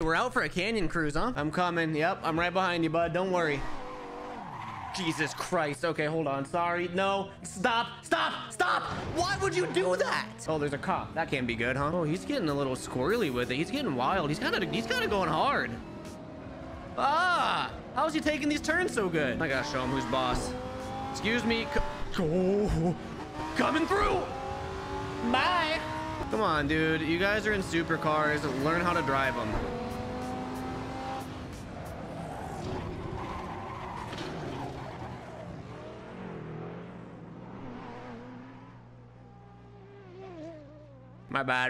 We're out for a canyon cruise, huh? I'm coming. Yep, I'm right behind you, bud. Don't worry. Jesus Christ. Okay, hold on. Sorry. No. Stop. Stop. Stop. Why would you do that? Oh, there's a cop. That can't be good, huh? Oh, he's getting a little squirrely with it. He's getting wild. He's kind of he's kind of going hard. Ah! How's he taking these turns so good? I gotta show him who's boss. Excuse me. Oh, coming through. Come on, dude. You guys are in supercars. Learn how to drive them. My bad.